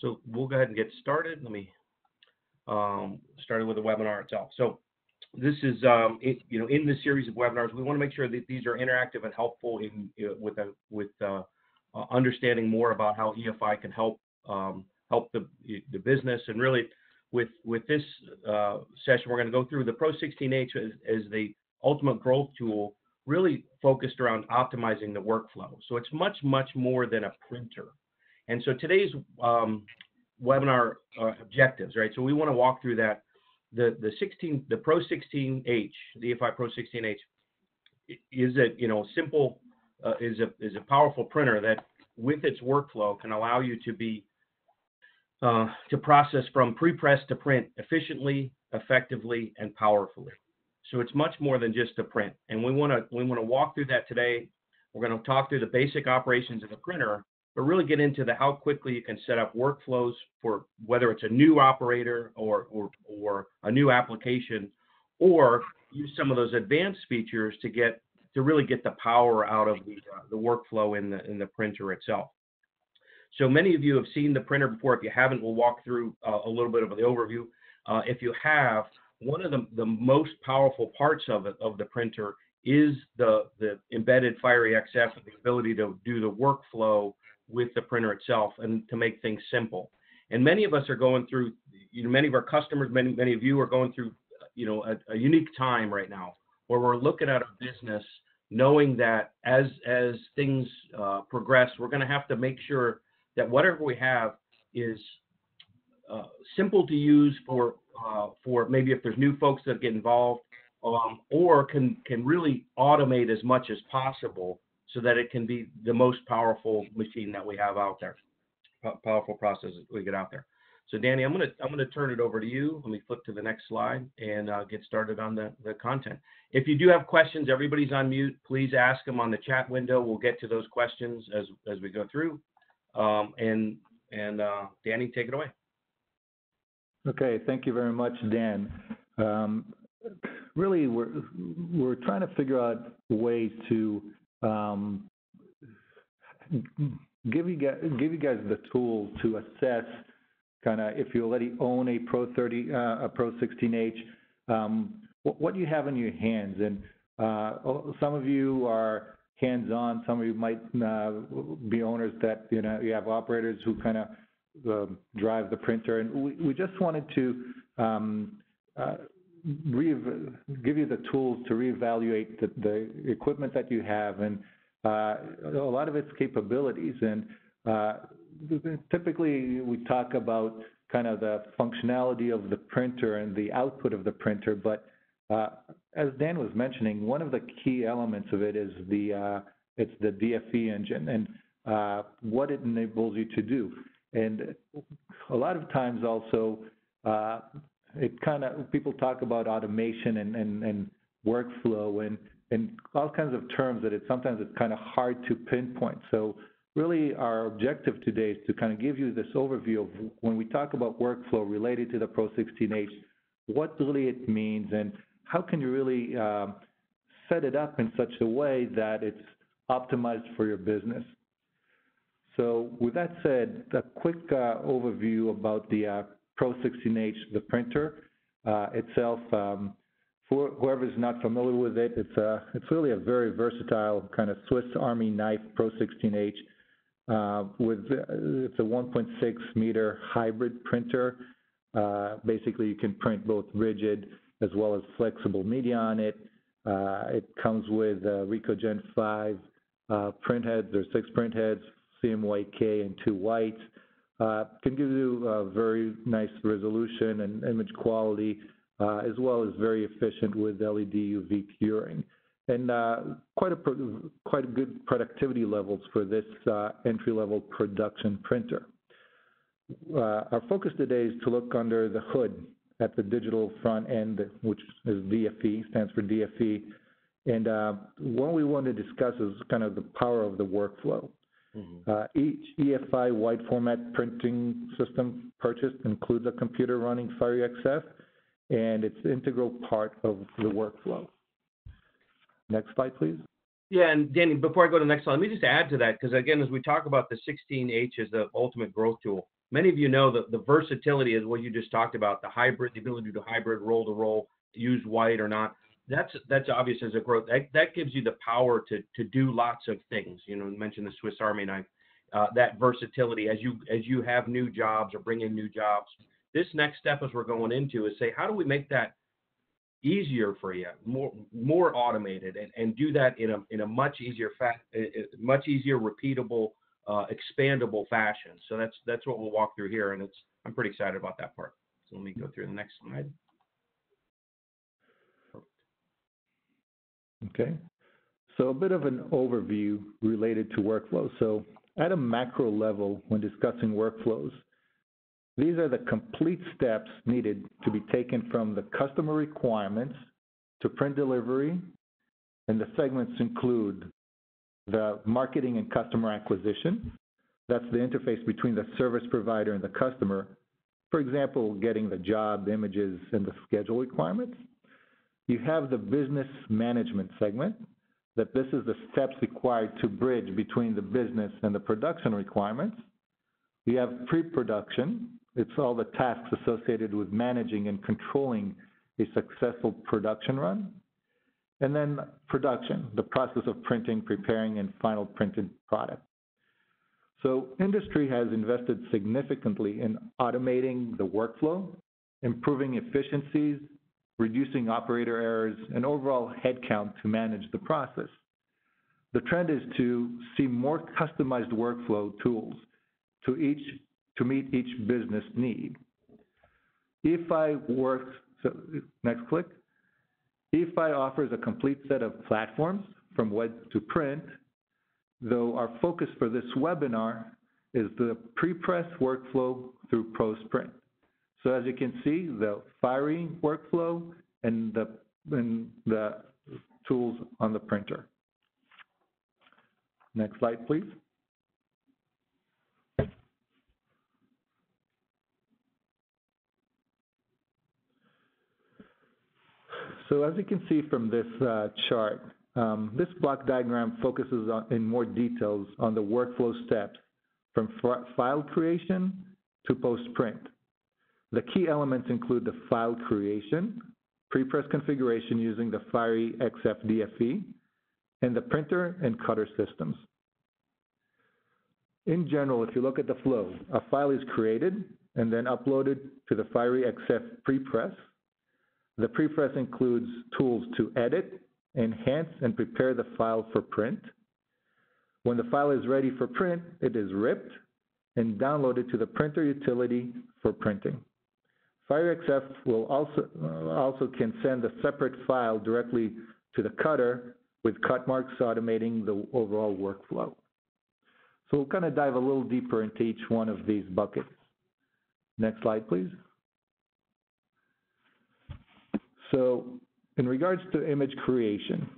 So we'll go ahead and get started. Let me um, start with the webinar itself. So this is, um, it, you know, in this series of webinars, we want to make sure that these are interactive and helpful in, with a, with uh, uh, understanding more about how EFI can help um, help the the business. And really, with with this uh, session, we're going to go through the Pro 16H as, as the ultimate growth tool, really focused around optimizing the workflow. So it's much much more than a printer. And so today's um, webinar uh, objectives, right? So we want to walk through that. The the 16 the Pro 16H, the EFI Pro 16H, is a you know simple uh, is a is a powerful printer that with its workflow can allow you to be uh, to process from pre-press to print efficiently, effectively, and powerfully. So it's much more than just a print. And we want to we want to walk through that today. We're going to talk through the basic operations of the printer, but really get into the how quickly you can set up workflows for whether it's a new operator or or, or a new application, or use some of those advanced features to get to really get the power out of the, uh, the workflow in the in the printer itself. So many of you have seen the printer before. If you haven't, we'll walk through uh, a little bit of the overview. Uh, if you have, one of the, the most powerful parts of it of the printer is the the embedded XF, the ability to do the workflow with the printer itself and to make things simple. And many of us are going through, you know, many of our customers, many many of you are going through, you know, a, a unique time right now where we're looking at a business knowing that as as things uh, progress, we're going to have to make sure that whatever we have is uh, simple to use for uh, for maybe if there's new folks that get involved, um, or can can really automate as much as possible so that it can be the most powerful machine that we have out there, powerful process we get out there. So Danny, I'm gonna I'm gonna turn it over to you. Let me flip to the next slide and uh, get started on the, the content. If you do have questions, everybody's on mute. Please ask them on the chat window. We'll get to those questions as as we go through. Um, and and uh, Danny, take it away. Okay, thank you very much, Dan. Um, really, we're we're trying to figure out ways to um, give you guys give you guys the tools to assess kind of if you already own a Pro 30, uh, a Pro 16H, um, what, what, do you have in your hands? And uh, some of you are hands-on. Some of you might uh, be owners that you know you have operators who kind of uh, drive the printer. And we, we just wanted to um, uh, give you the tools to reevaluate the, the equipment that you have and uh, a lot of its capabilities. And uh, typically we talk about kind of the functionality of the printer and the output of the printer, but uh, as Dan was mentioning, one of the key elements of it is the uh, it's the DFE engine and uh, what it enables you to do. And a lot of times also, uh, it kind of people talk about automation and, and, and workflow and and all kinds of terms that it sometimes it's kind of hard to pinpoint. So really our objective today is to kind of give you this overview of when we talk about workflow related to the Pro 16H, what really it means and how can you really um, set it up in such a way that it's optimized for your business. So with that said, a quick uh, overview about the uh, Pro 16H, the printer uh, itself. Um, for whoever's not familiar with it, it's a, it's really a very versatile kind of Swiss Army knife Pro 16H. Uh, with it's a 1.6 meter hybrid printer. Uh, basically, you can print both rigid as well as flexible media on it. Uh, it comes with uh, Ricoh Gen 5 uh, print heads. There's six print heads, CMYK and two whites. Uh, can give you a very nice resolution and image quality, as well as very efficient with LED UV curing and uh, quite good productivity levels for this uh, entry-level production printer. Uh, our focus today is to look under the hood at the digital front end, which is DFE, stands for DFE. And uh, what we want to discuss is kind of the power of the workflow. Mm -hmm. each EFI wide format printing system purchased includes a computer running Fiery XF, and it's an integral part of the workflow. Next slide, please. Yeah, and Danny, before I go to the next slide, let me just add to that, because again, as we talk about the 16H as the ultimate growth tool, many of you know that the versatility is what you just talked about, the hybrid, the ability to hybrid, roll to roll, use white or not. That's that's obvious as a growth. That, that gives you the power to to do lots of things. You know, you mentioned the Swiss Army knife. Uh, that versatility as you as you have new jobs or bring in new jobs. This next step as we're going into is say, how do we make that easier for you, more more automated, and, and do that in a in a much easier fa- much easier, repeatable, uh, expandable fashion. So that's that's what we'll walk through here, and it's I'm pretty excited about that part. So let me go through the next slide. Okay. So a bit of an overview related to workflows. So at a macro level, when discussing workflows, these are the complete steps needed to be taken from the customer requirements to print delivery, and the segments include the marketing and customer acquisition. That's the interface between the service provider and the customer. For example, getting the job, images, and the schedule requirements. You have the business management segment, that this is the steps required to bridge between the business and the production requirements. You have pre-production, it's all the tasks associated with managing and controlling a successful production run. And then production, the process of printing, preparing, and final printed product. So industry has invested significantly in automating the workflow, improving efficiencies, reducing operator errors, and overall headcount to manage the process. The trend is to see more customized workflow tools to each to meet each business need. EFI works, so next click. EFI offers a complete set of platforms from web to print, though our focus for this webinar is the pre-press workflow through post-print. So as you can see, the Fiery workflow and the, tools on the printer. Next slide, please. So as you can see from this uh, chart, um, this block diagram focuses on, in more details on the workflow steps from file creation to post-print. The key elements include the file creation, pre-press configuration using the Fiery XF DFE, and the printer and cutter systems. In general, if you look at the flow, a file is created and then uploaded to the Fiery XF prepress the prepress includes tools to edit, enhance, and prepare the file for print. When the file is ready for print, it is ripped and downloaded to the printer utility for printing. Fiery XF will also, also can send a separate file directly to the cutter with cut marks automating the overall workflow. So we'll kind of dive a little deeper into each one of these buckets. Next slide, please. So in regards to image creation,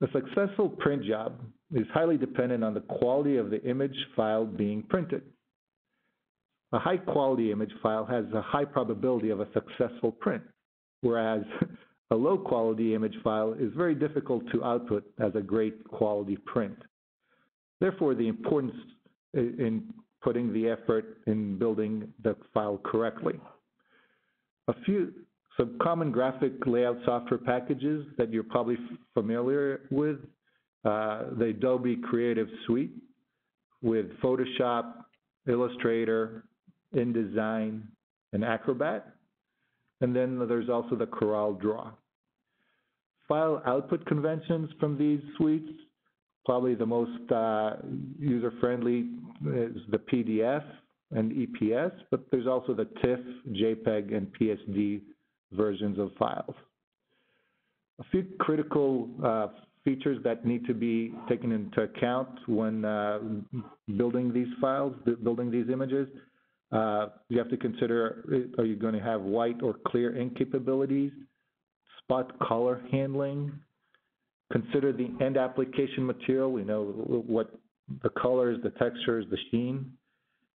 a successful print job is highly dependent on the quality of the image file being printed. A high quality image file has a high probability of a successful print, whereas a low quality image file is very difficult to output as a great quality print. Therefore, the importance in putting the effort in building the file correctly. A few, some common graphic layout software packages that you're probably familiar with. Uh, the Adobe Creative Suite with Photoshop, Illustrator, InDesign, and Acrobat. And then there's also the Corel Draw. File output conventions from these suites, probably the most uh, user-friendly is the PDF and EPS, but there's also the TIFF, JPEG, and PSD versions of files. A few critical uh, features that need to be taken into account when uh, building these files, building these images. Uh, you have to consider, are you going to have white or clear ink capabilities, spot color handling, consider the end application material, we know what the colors, the textures, the sheen,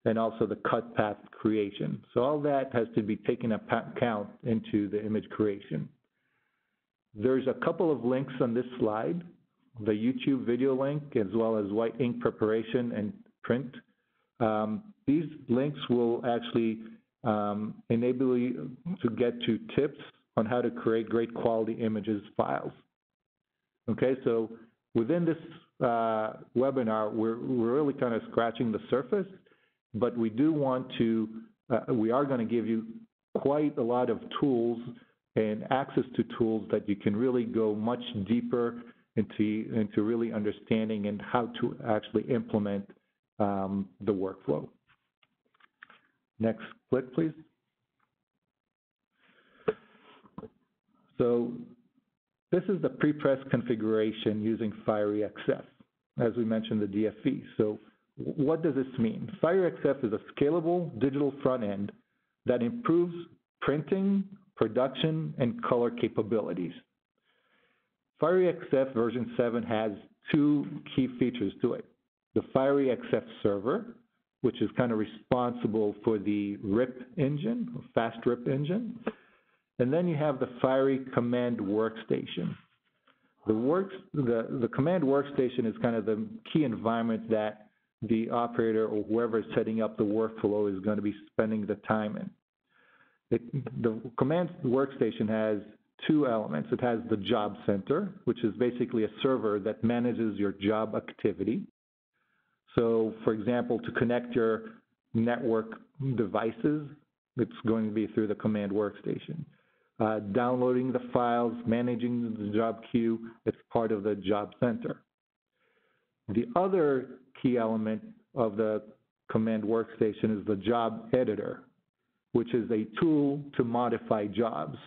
and also the cut path creation. So all that has to be taken account into the image creation. There's a couple of links on this slide, the YouTube video link, as well as white ink preparation and print. Um, these links will actually um, enable you to get to tips on how to create great quality images files. Okay, so within this uh, webinar, we're, we're really kind of scratching the surface, but we do want to, uh, we are going to give you quite a lot of tools and access to tools that you can really go much deeper into, into really understanding and how to actually implement um, the workflow. Next click, please. So this is the pre-press configuration using Fiery XF, as we mentioned, the DFE. So what does this mean? Fiery XF is a scalable digital front end that improves printing, production, and color capabilities. Fiery XF version 7 has two key features to it. The Fiery XF server, which is kind of responsible for the RIP engine, fast RIP engine. And then you have the Fiery Command Workstation. The, works, the, the command workstation is kind of the key environment that the operator or whoever is setting up the workflow is going to be spending the time in. The command workstation has two elements. It has the job center, which is basically a server that manages your job activity. So, for example, to connect your network devices, it's going to be through the command workstation. Uh, downloading the files, managing the job queue, it's part of the job center. The other key element of the command workstation is the job editor, which is a tool to modify jobs.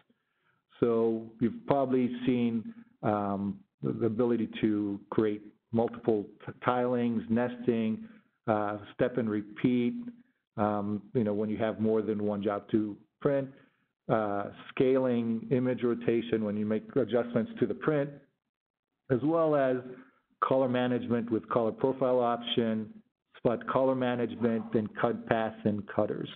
So you've probably seen um, the ability to create multiple tilings, nesting, uh, step and repeat, um, you know, when you have more than one job to print, uh, scaling, image rotation when you make adjustments to the print, as well as color management with color profile option, spot color management, and cut paths and cutters.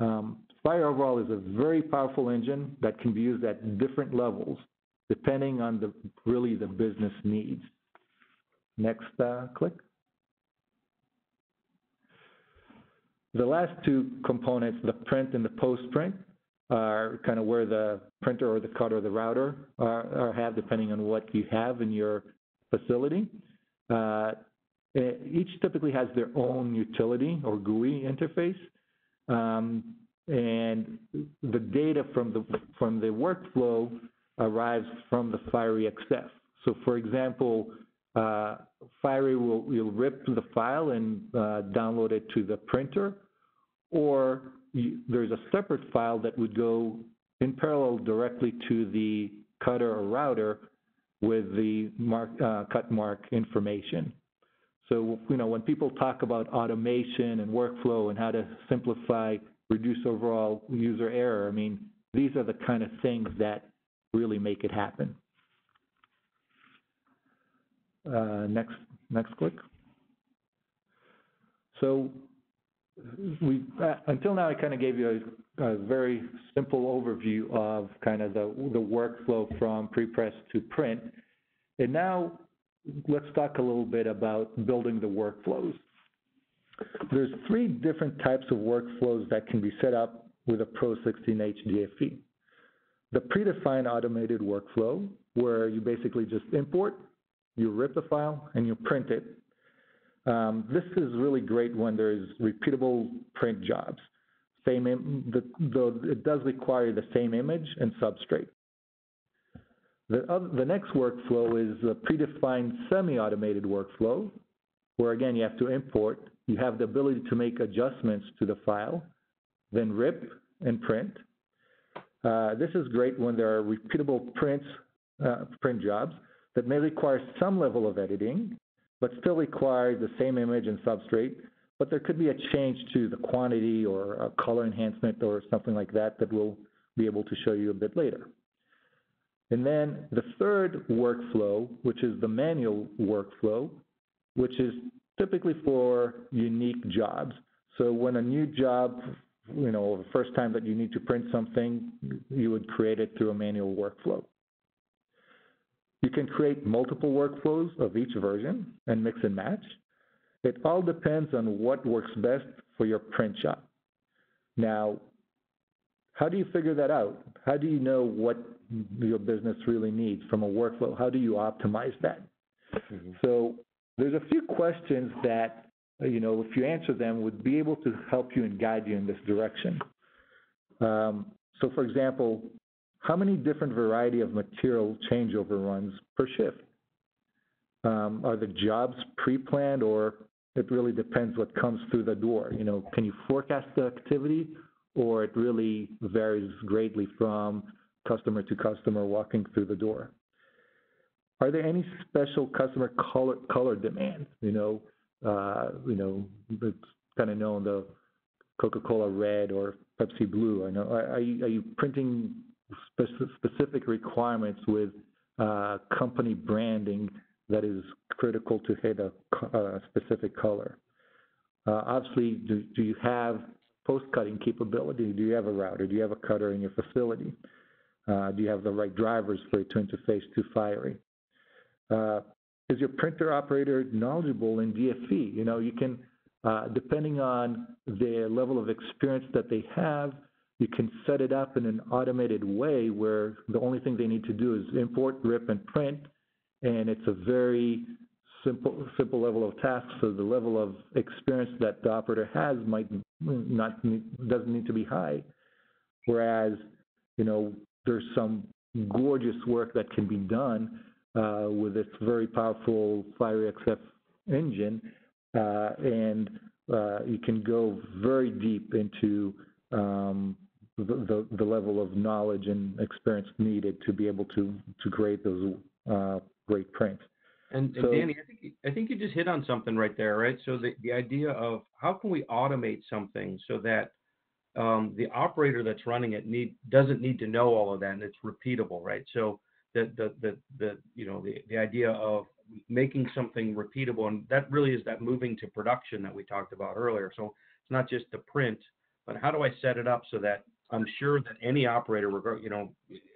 Um, Fiery overall is a very powerful engine that can be used at different levels depending on the really the business needs. Next uh, click. The last two components, the print and the post-print, are kind of where the printer or the cutter or the router are, are have, depending on what you have in your facility. Uh, each typically has their own utility or GUI interface. Um, and the data from the from the workflow arrives from the Fiery XF. So, for example, uh, Fiery will, will rip the file and uh, download it to the printer, or you, there's a separate file that would go in parallel directly to the cutter or router with the mark, uh, cut mark information. So, you know, when people talk about automation and workflow and how to simplify, reduce overall user error, I mean, these are the kind of things that really make it happen. Uh, next, next click. So we, uh, until now, I kind of gave you a, very simple overview of kind of the, the workflow from pre-press to print. And now let's talk a little bit about building the workflows. There's three different types of workflows that can be set up with a Pro 16H DFE. The predefined automated workflow, where you basically just import, you rip the file, and you print it. Um, this is really great when there's repeatable print jobs. Same, the, though it does require the same image and substrate. The, other, the next workflow is a predefined semi-automated workflow, where again you have to import. You have the ability to make adjustments to the file, then rip and print. Uh, this is great when there are repeatable prints, uh, print jobs that may require some level of editing, but still require the same image and substrate, but there could be a change to the quantity or a color enhancement or something like that that we'll be able to show you a bit later. And then the third workflow, which is the manual workflow, which is typically for unique jobs. So when a new job, you know, the first time that you need to print something, you would create it through a manual workflow. You can create multiple workflows of each version and mix and match. It all depends on what works best for your print shop. Now, how do you figure that out? How do you know what your business really needs from a workflow? How do you optimize that? Mhm. So there's a few questions that, you know, if you answer them, would be able to help you and guide you in this direction. Um, so, for example, how many different variety of material changeover runs per shift? Um, are the jobs pre-planned or it really depends what comes through the door? You know, can you forecast the activity or it really varies greatly from customer to customer walking through the door? Are there any special customer color, color demands? You know, uh, you know, it's kind of known the Coca-Cola red or Pepsi blue. I know. Are, are, you, are you printing specific requirements with uh, company branding that is critical to hit a uh, specific color? Uh, obviously, do, do you have post-cutting capability? Do you have a router? Do you have a cutter in your facility? Uh, do you have the right drivers for it to interface to Fiery? Uh, is your printer operator knowledgeable in DFE? You know, you can, depending on the level of experience that they have, you can set it up in an automated way where the only thing they need to do is import, rip, and print, and it's a very simple simple level of task. So the level of experience that the operator has might not doesn't need to be high. Whereas, you know, there's some gorgeous work that can be done uh, with this very powerful Fiery XF engine, uh, and uh, you can go very deep into um, the, the, the, level of knowledge and experience needed to be able to to create those uh, great prints. And, and Danny, I think I think you just hit on something right there, right? So the the idea of how can we automate something so that um, the operator that's running it need doesn't need to know all of that and it's repeatable, right? So the the the, the you know the, the idea of making something repeatable and that really is that moving to production that we talked about earlier so it's not just the print but how do i set it up so that i'm sure that any operator you know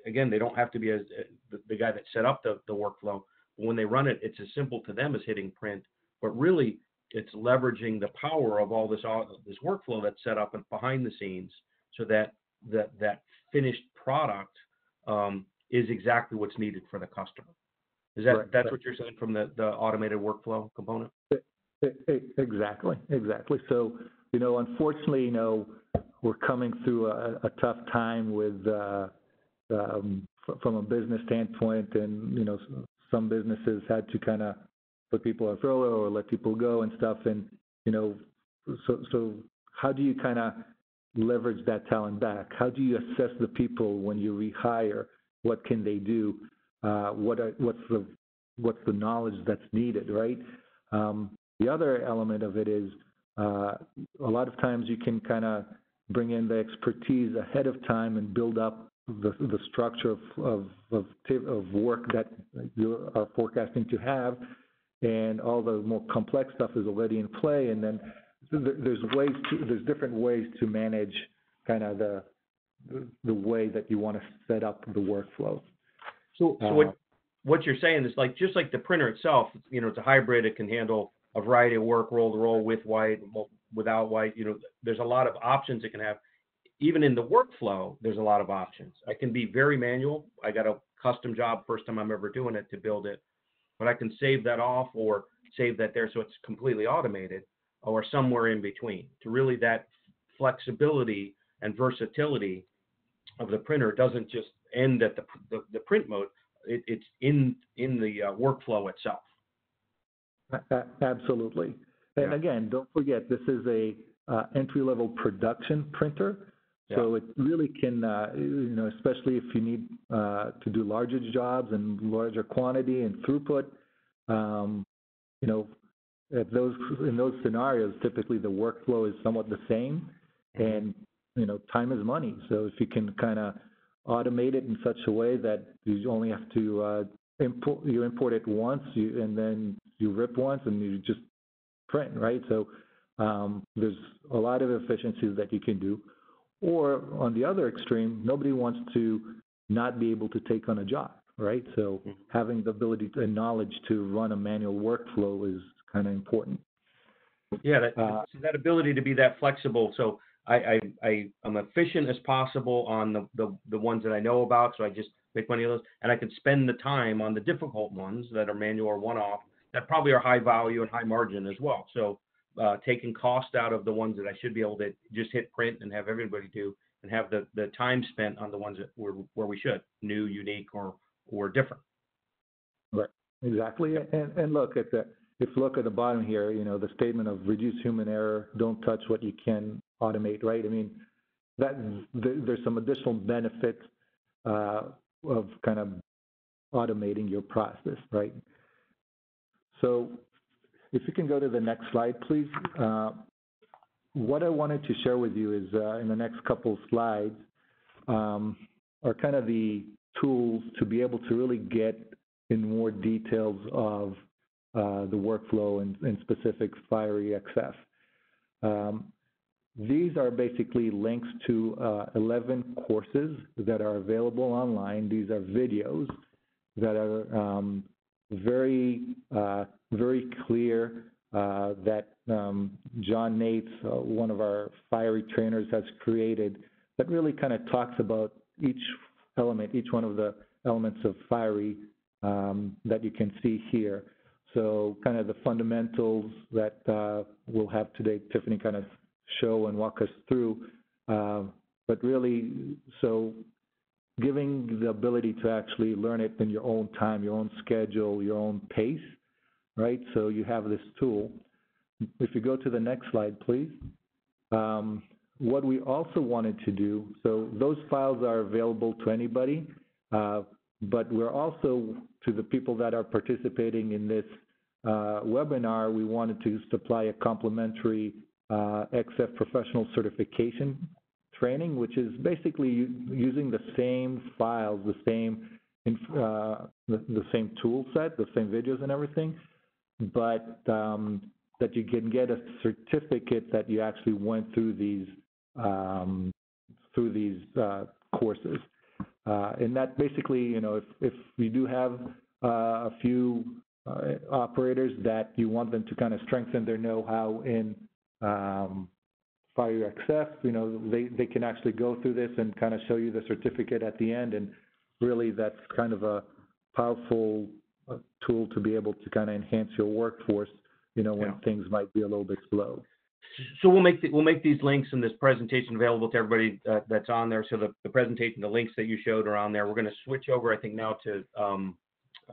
again they don't have to be as the, the guy that set up the, the workflow but when they run it it's as simple to them as hitting print but really it's leveraging the power of all this all this workflow that's set up and behind the scenes so that that that finished product um, is exactly what's needed for the customer. Is that right, that's what you're saying from the, the automated workflow component? Exactly, exactly. So, you know, unfortunately, you know, we're coming through a, a tough time with uh, um, from a business standpoint, and you know, some businesses had to kind of put people on furlough or let people go and stuff, and you know, so so how do you kind of leverage that talent back? How do you assess the people when you rehire? what can they do, uh, what are, what's the what's the knowledge that's needed, right? Um, the other element of it is uh, a lot of times you can kind of bring in the expertise ahead of time and build up the, the structure of, of, of, of work that you are forecasting to have, and all the more complex stuff is already in play. And then there's ways to, there's different ways to manage kind of the the, way that you want to set up the workflow. So, so uh, what what you're saying is like just like the printer itself, you know, it's a hybrid. It can handle a variety of work, roll to roll with white, without white. You know, there's a lot of options it can have. Even in the workflow, there's a lot of options. I can be very manual. I got a custom job first time I'm ever doing it to build it, but I can save that off or save that there so it's completely automated or somewhere in between. To really that flexibility and versatility of the printer doesn't just end at the, the, the print mode. It, it's in in the uh, workflow itself. Absolutely. And yeah. again, don't forget this is a uh, entry level production printer. Yeah. So it really can, uh, you know, especially if you need uh, to do larger jobs and larger quantity and throughput, um, you know, those in those scenarios, typically the workflow is somewhat the same, mm-hmm. and you know, time is money. So if you can kind of automate it in such a way that you only have to import, you import it once, you, and then you rip once, and you just print, right? So um, there's a lot of efficiencies that you can do. Or on the other extreme, nobody wants to not be able to take on a job, right? So mm-hmm. having the ability and knowledge to run a manual workflow is kind of important. Yeah, that, Uh, so that ability to be that flexible. So I, I, I, I'm efficient as possible on the, the, the ones that I know about. So I just make money on those and I can spend the time on the difficult ones that are manual or one-off that probably are high value and high margin as well. So, uh, taking cost out of the ones that I should be able to just hit print and have everybody do and have the, the time spent on the ones that were, where we should, new, unique, or, or different. Right. Exactly. And, and look at the, if look at the bottom here, you know, the statement of reduce human error, don't touch what you can automate, right? I mean, that, there, there's some additional benefits, uh, of kind of automating your process, right? So if you can go to the next slide, please. Uh, what I wanted to share with you is, uh, in the next couple slides, um, are kind of the tools to be able to really get in more details of uh, the workflow and, and specific Fiery XF. Um, these are basically links to uh, 11 courses that are available online. These are videos that are um, very, uh, very clear uh, that um, John Nates, uh, one of our Fiery trainers, has created that really kind of talks about each element, each one of the elements of Fiery um, that you can see here. So kind of the fundamentals that uh, we'll have today, Tiffany kind of show and walk us through. Uh, but really, so giving the ability to actually learn it in your own time, your own schedule, your own pace, right? So you have this tool. If you go to the next slide, please. Um, what we also wanted to do, so those files are available to anybody, uh, but we're also, to the people that are participating in this uh, webinar, we wanted to supply a complimentary XF professional certification training, which is basically using the same files, the same uh, the, the, same tool set, the same videos and everything, but um, that you can get a certificate that you actually went through these um, through these uh, courses. Uh, and that basically, you know, if, if you do have uh, a few uh, operators that you want them to kind of strengthen their know-how in um, Fiery XF, you know, they, they can actually go through this and kind of show you the certificate at the end. And really that's kind of a powerful uh, tool to be able to kind of enhance your workforce, you know, when Yeah. things might be a little bit slow. So we'll make the, we'll make these links in this presentation available to everybody uh, that's on there. So the, the presentation, the links that you showed are on there. We're going to switch over, I think, now to um,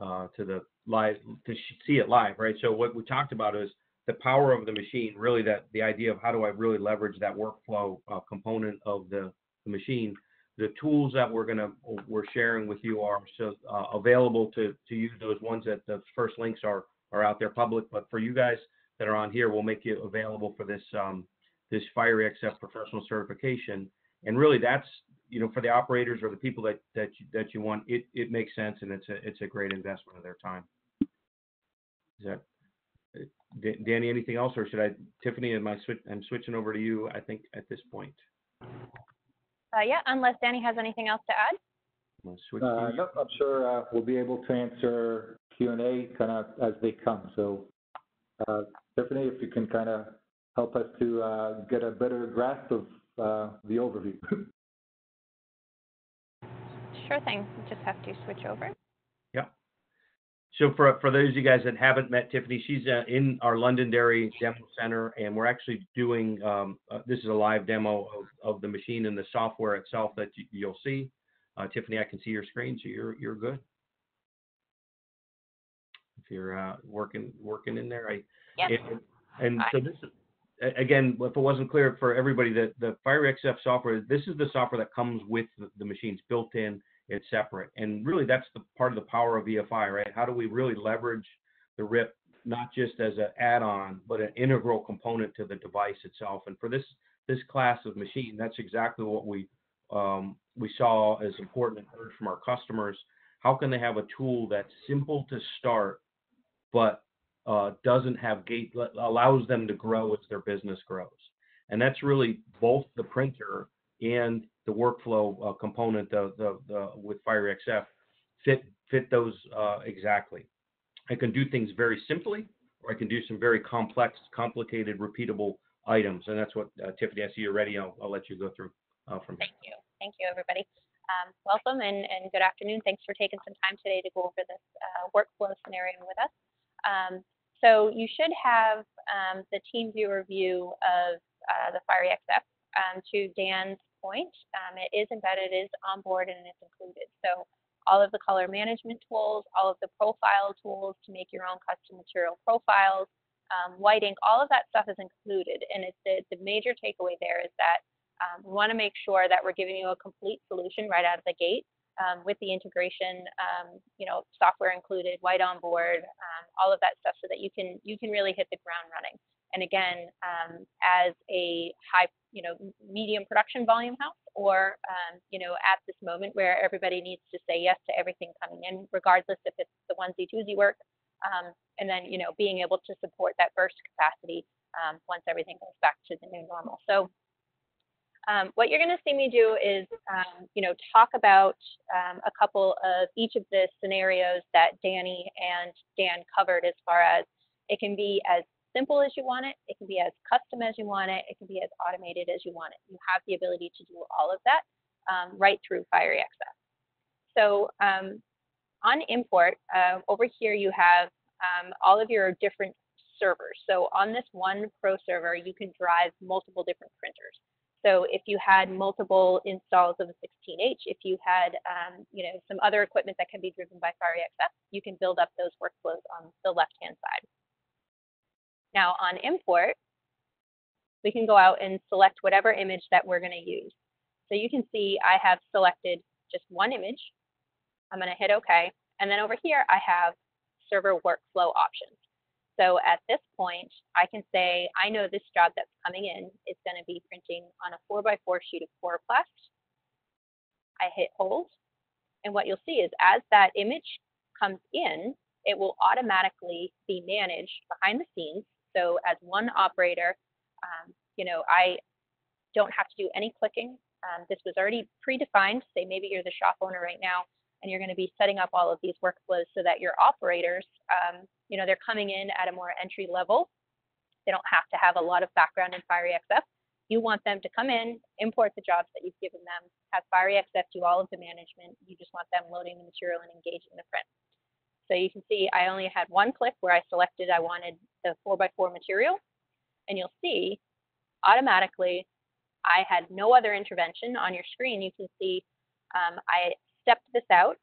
uh, to the live to see it live, right? So what we talked about is the power of the machine. Really, that the idea of how do I really leverage that workflow uh, component of the, the machine. The tools that we're gonna we're sharing with you are so uh, available to to use. Those ones that the first links are are out there public, but for you guys that are on here we'll make you available for this um, this Fiery XF professional certification. And really, that's you know for the operators or the people that that you, that you want, it it makes sense and it's a it's a great investment of their time. Is that Da- Danny? Anything else, or should I? Tiffany, am I switch? I'm switching over to you. I think at this point. Uh, yeah, unless Danny has anything else to add. I'm Uh, no, I'm sure uh, we'll be able to answer Q and A kind of as they come. So, uh, Tiffany, if you can kind of help us to uh, get a better grasp of uh, the overview. Sure thing. Just have to switch over. So for for those of you guys that haven't met Tiffany, she's uh, in our Londonderry demo center, and we're actually doing um, uh, this is a live demo of, of the machine and the software itself that you, you'll see. Uh, Tiffany, I can see your screen, so you're you're good. If you're uh, working working in there, I Yes. and, and so this is again, if it wasn't clear for everybody, that the Fiery XF software, this is the software that comes with the, the machines built in. It's separate, and really that's the part of the power of EFI, right? How do we really leverage the RIP not just as an add-on, but an integral component to the device itself? And for this this class of machine, that's exactly what we um, we saw as important and heard from our customers. How can they have a tool that's simple to start, but uh, doesn't have gate allows them to grow as their business grows, and that's really both the printer and the workflow uh, component the, the, the with Fiery XF fit fit those uh, exactly. I can do things very simply, or I can do some very complex, complicated, repeatable items. And that's what uh, Tiffany, I see you're ready. I'll, I'll let you go through uh, from here. Thank you. Thank you, everybody. Um, welcome and, and good afternoon. Thanks for taking some time today to go over this uh, workflow scenario with us. Um, so you should have um, the TeamViewer view of uh, the Fiery XF. Um, to Dan's point, um, it is embedded, it is on board, and it's included. So all of the color management tools, all of the profile tools to make your own custom material profiles, um, white ink, all of that stuff is included. And it's the, the major takeaway there is that um, we want to make sure that we're giving you a complete solution right out of the gate um, with the integration, um, you know, software included, white on board, um, all of that stuff, so that you can you can really hit the ground running. And again, um, as a high, you know, medium production volume house, or um, you know, at this moment where everybody needs to say yes to everything coming in, regardless if it's the onesie twosie work, and then you know, being able to support that burst capacity once everything goes back to the new normal. So um, what you're going to see me do is, um, you know, talk about um, a couple of each of the scenarios that Danny and Dan covered as far as it can be as simple as you want it, it can be as custom as you want it, it can be as automated as you want it. You have the ability to do all of that um, right through Fiery XF. So um, on import, uh, over here you have um, all of your different servers. So on this one Pro server, you can drive multiple different printers. So if you had multiple installs of a 16H, if you had um, you know some other equipment that can be driven by Fiery XF, you can build up those workflows on the left-hand side. Now on import, we can go out and select whatever image that we're going to use. So you can see I have selected just one image. I'm going to hit OK. And then over here, I have server workflow options. So at this point, I can say, I know this job that's coming in is going to be printing on a 4x4 sheet of coroplast. I hit hold. And what you'll see is as that image comes in, it will automatically be managed behind the scenes. So as one operator, um, you know, I don't have to do any clicking. Um, this was already predefined. Say maybe you're the shop owner right now and you're going to be setting up all of these workflows so that your operators, um, you know, they're coming in at a more entry level. They don't have to have a lot of background in Fiery XF. You want them to come in, import the jobs that you've given them, have XF do all of the management. You just want them loading the material and engaging the print. So you can see I only had one click where I selected I wanted the 4x4 material. And you'll see automatically I had no other intervention on your screen. You can see um, I stepped this out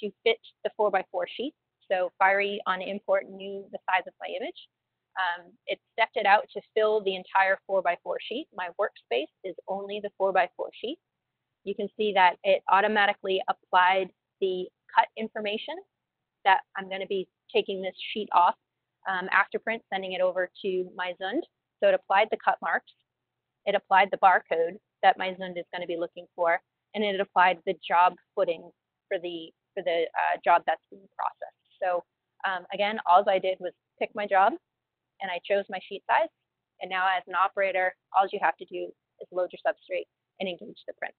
to fit the 4x4 sheet. So Fiery on import knew the size of my image. Um, it stepped it out to fill the entire 4x4 sheet. My workspace is only the 4x4 sheet. You can see that it automatically applied the cut information that I'm going to be taking this sheet off um, after print, sending it over to my Zund. So it applied the cut marks. It applied the barcode that my Zund is going to be looking for and it applied the job footing for the for the uh, job that's being processed. So um, again, all I did was pick my job, and I chose my sheet size. And now, as an operator, all you have to do is load your substrate and engage the print.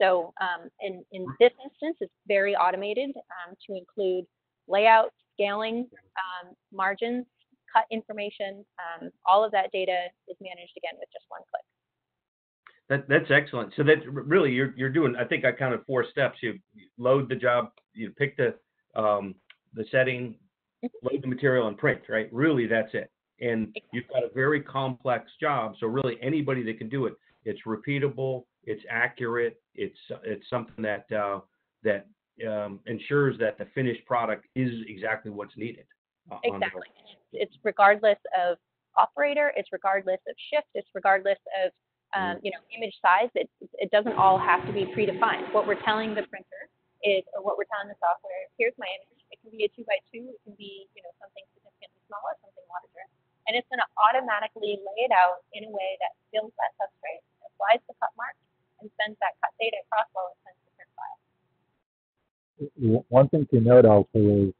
So um, in, in this instance, it's very automated um, to include layout, scaling, um, margins, cut information. Um, all of that data is managed again with just one click. That, that's excellent. So that really you're you're doing. I think I counted four steps. You load the job, you pick the um, the setting, load the material, and print. Right. Really, that's it. And you've got a very complex job. So really, anybody that can do it. It's repeatable. It's accurate. It's it's something that uh, that um, ensures that the finished product is exactly what's needed. Uh, exactly. It's regardless of operator. It's regardless of shift. It's regardless of um, you know, image size. It, it doesn't all have to be predefined. What we're telling the printer is, or what we're telling the software, here's my image. It can be a two by two. It can be, you know, something significantly smaller, something larger. And it's going to automatically lay it out in a way that fills that substrate, applies the cut mark, and sends that cut data across while it sends the print file. One thing to note also is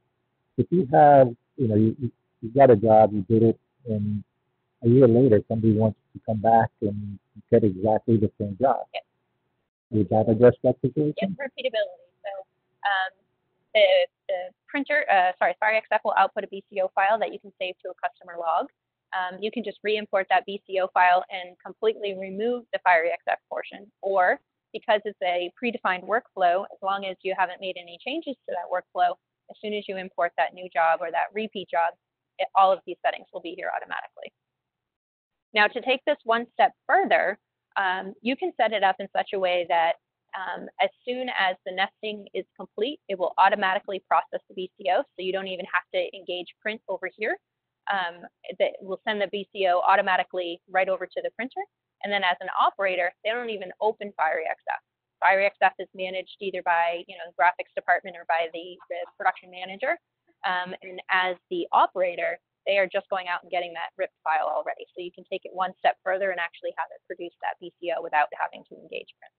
if you have, you know, you, you got a job, you did it, and a year later somebody wants to come back and get exactly the same job. Yes. Would that address that situation? Yes, repeatability. So um, the, the printer, uh, sorry, Fiery XF will output a BCO file that you can save to a customer log. Um, you can just re-import that BCO file and completely remove the Fiery XF portion. Or because it's a predefined workflow, as long as you haven't made any changes to that workflow, as soon as you import that new job or that repeat job, it, all of these settings will be here automatically. Now to take this one step further, um, you can set it up in such a way that um, as soon as the nesting is complete, it will automatically process the BCO, so you don't even have to engage print over here. Um, that will send the BCO automatically right over to the printer. And then as an operator, they don't even open Fiery XF. FireXF is managed either by you know the graphics department or by the, the production manager. Um, and as the operator, they are just going out and getting that ripped file already. So you can take it one step further and actually have it produce that BCO without having to engage print.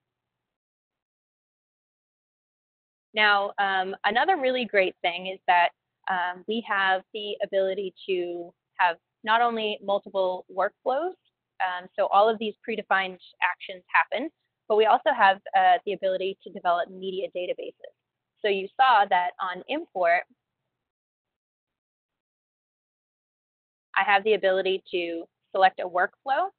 Now, um, another really great thing is that um, we have the ability to have not only multiple workflows, um, so all of these predefined actions happen, but we also have uh, the ability to develop media databases. So you saw that on import, I have the ability to select a workflow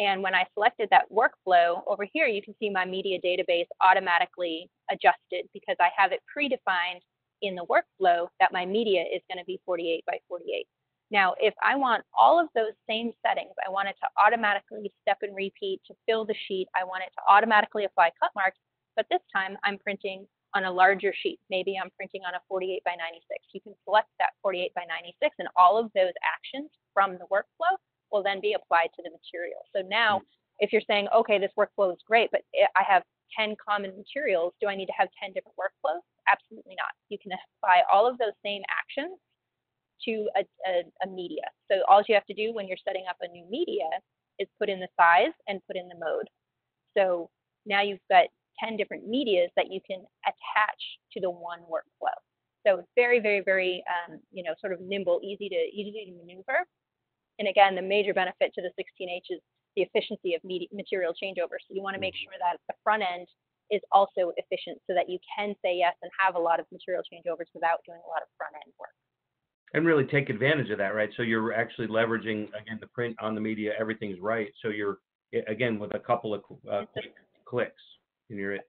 and when I selected that workflow over here, you can see my media database automatically adjusted because I have it predefined in the workflow that my media is going to be 48 by 48. Now, if I want all of those same settings, I want it to automatically step and repeat to fill the sheet. I want it to automatically apply cut marks, but this time I'm printing on a larger sheet. Maybe I'm printing on a 48 by 96. You can select that 48 by 96 and all of those actions from the workflow will then be applied to the material. So now, mm. if you're saying, okay, this workflow is great, but I have 10 common materials, do I need to have 10 different workflows? Absolutely not. You can apply all of those same actions to a, a, a media. So all you have to do when you're setting up a new media is put in the size and put in the mode. So now you've got 10 different medias that you can attach to the one workflow. So it's very, very, very, um, you know, sort of nimble, easy to easy to maneuver. And again, the major benefit to the 16H is the efficiency of material changeover. So you want to make mm-hmm. sure that the front end is also efficient so that you can say yes and have a lot of material changeovers without doing a lot of front end work. And really take advantage of that, right? So you're actually leveraging again the print on the media, everything's right. So you're again with a couple of uh, quick clicks, and you're it.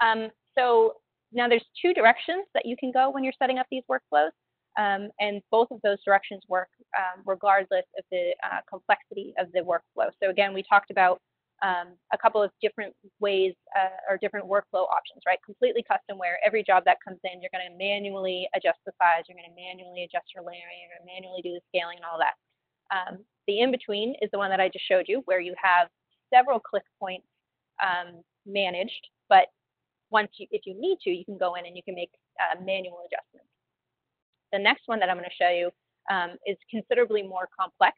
Um, so now there's two directions that you can go when you're setting up these workflows. Um, and both of those directions work um, regardless of the uh, complexity of the workflow. So again, we talked about um, a couple of different ways uh, or different workflow options, right? Completely custom where every job that comes in, you're going to manually adjust the size, you're going to manually adjust your layering, you're going to manually do the scaling and all that. Um, the in-between is the one that I just showed you where you have several click points um, managed, but once you, if you need to, you can go in and you can make uh, manual adjustments. The next one that I'm going to show you um, is considerably more complex,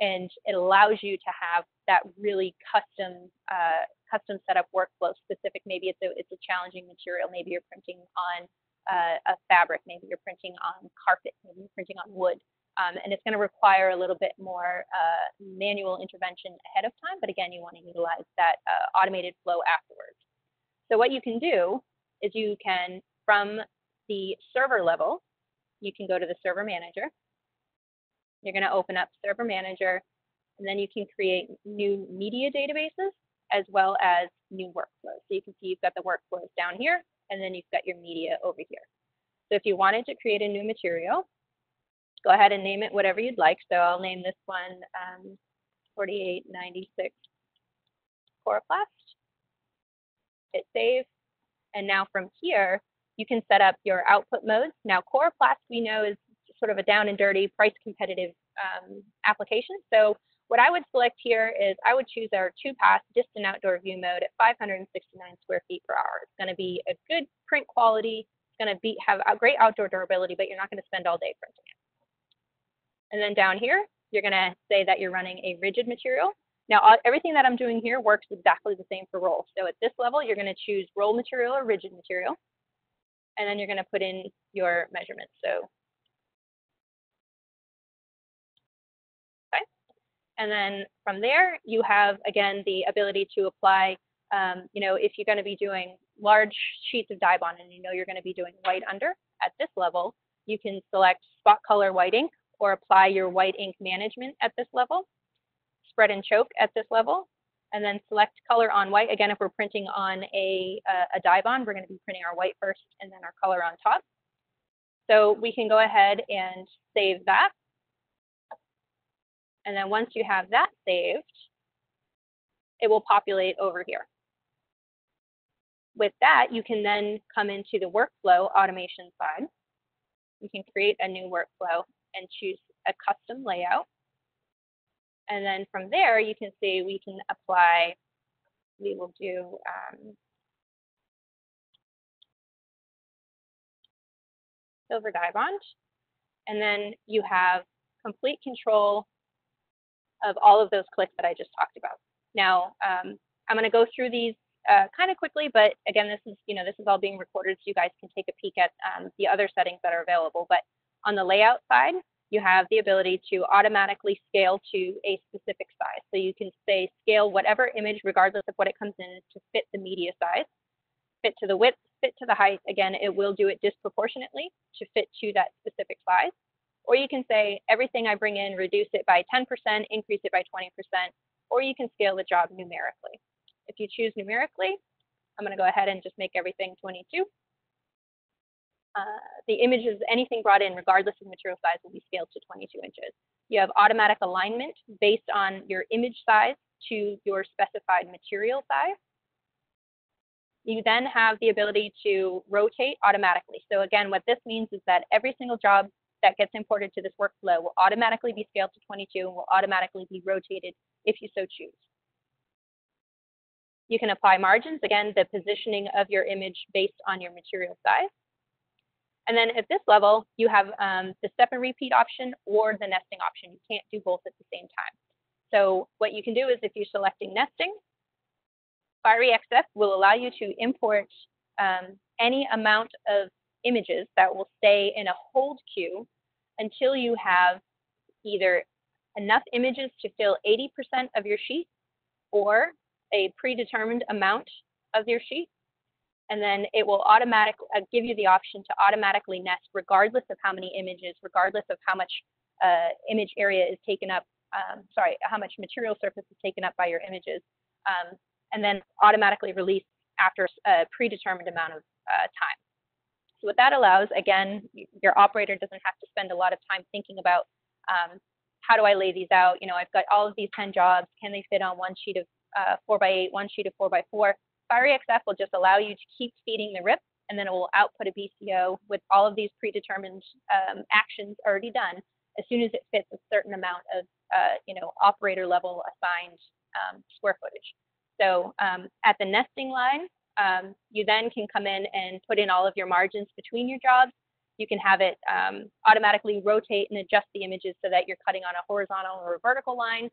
and it allows you to have that really custom uh, custom setup workflow specific. Maybe it's a it's a challenging material. Maybe you're printing on uh, a fabric. Maybe you're printing on carpet. Maybe you're printing on wood. Um, and it's going to require a little bit more uh, manual intervention ahead of time, but again, you want to utilize that uh, automated flow afterwards. So what you can do is you can, from the server level, you can go to the server manager. You're going to open up server manager, and then you can create new media databases as well as new workflows. So you can see you've got the workflows down here, and then you've got your media over here. So if you wanted to create a new material, go ahead and name it whatever you'd like. So I'll name this one um, 4896 Coroplast. Hit save. And now from here, you can set up your output modes. Now, Coroplast we know is sort of a down and dirty, price competitive um, application. So what I would select here is I would choose our two-pass distant outdoor view mode at 569 square feet per hour. It's going to be a good print quality. It's going to be have a great outdoor durability, but you're not going to spend all day printing it. And then down here, you're going to say that you're running a rigid material. Now, everything that I'm doing here works exactly the same for roll. So at this level, you're going to choose roll material or rigid material and then you're going to put in your measurements. So, okay. And then from there, you have, again, the ability to apply, um, you know, if you're going to be doing large sheets of Dibond and you know you're going to be doing white under, at this level, you can select spot color white ink or apply your white ink management at this level, spread and choke at this level, and then select color on white. Again, if we're printing on a, a, a Dibond, we're going to be printing our white first and then our color on top. So we can go ahead and save that. And then once you have that saved, it will populate over here. With that, you can then come into the workflow automation side. You can create a new workflow and choose a custom layout. And then from there, you can see we can apply, we will do um, silver bond, And then you have complete control of all of those clicks that I just talked about. Now, um, I'm going to go through these uh, kind of quickly, but again, this is, you know, this is all being recorded so you guys can take a peek at um, the other settings that are available. But on the layout side, you have the ability to automatically scale to a specific size. So you can say scale whatever image, regardless of what it comes in, to fit the media size, fit to the width, fit to the height. Again, it will do it disproportionately to fit to that specific size. Or you can say everything I bring in, reduce it by 10%, increase it by 20%, or you can scale the job numerically. If you choose numerically, I'm going to go ahead and just make everything 22. Uh, the images, anything brought in, regardless of material size, will be scaled to 22 inches. You have automatic alignment based on your image size to your specified material size. You then have the ability to rotate automatically. So again, what this means is that every single job that gets imported to this workflow will automatically be scaled to 22 and will automatically be rotated if you so choose. You can apply margins, again, the positioning of your image based on your material size. And then at this level, you have um, the step and repeat option or the nesting option. You can't do both at the same time. So what you can do is if you're selecting nesting, Fiery XF will allow you to import um, any amount of images that will stay in a hold queue until you have either enough images to fill 80% of your sheet or a predetermined amount of your sheet. And then it will automatically uh, give you the option to automatically nest regardless of how many images, regardless of how much uh, image area is taken up, um, sorry, how much material surface is taken up by your images, um, and then automatically release after a predetermined amount of uh, time. So what that allows, again, your operator doesn't have to spend a lot of time thinking about um, how do I lay these out? You know, I've got all of these 10 jobs. Can they fit on one sheet of uh, 4 by 8 one sheet of 4 by 4 Fiery XF will just allow you to keep feeding the RIP, and then it will output a BCO with all of these predetermined um, actions already done as soon as it fits a certain amount of, uh, you know, operator level assigned um, square footage. So um, at the nesting line, um, you then can come in and put in all of your margins between your jobs. You can have it um, automatically rotate and adjust the images so that you're cutting on a horizontal or a vertical line.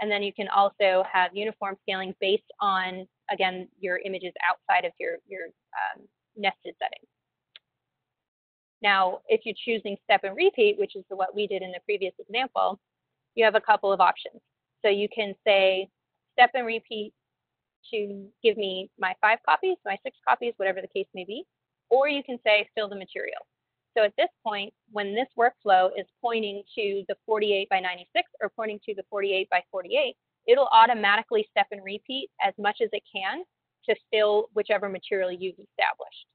And then you can also have uniform scaling based on, again, your images outside of your, your um, nested settings. Now, if you're choosing step and repeat, which is what we did in the previous example, you have a couple of options. So you can say step and repeat to give me my five copies, my six copies, whatever the case may be, or you can say fill the material. So at this point, when this workflow is pointing to the 48 by 96 or pointing to the 48 by 48, it'll automatically step and repeat as much as it can to fill whichever material you've established.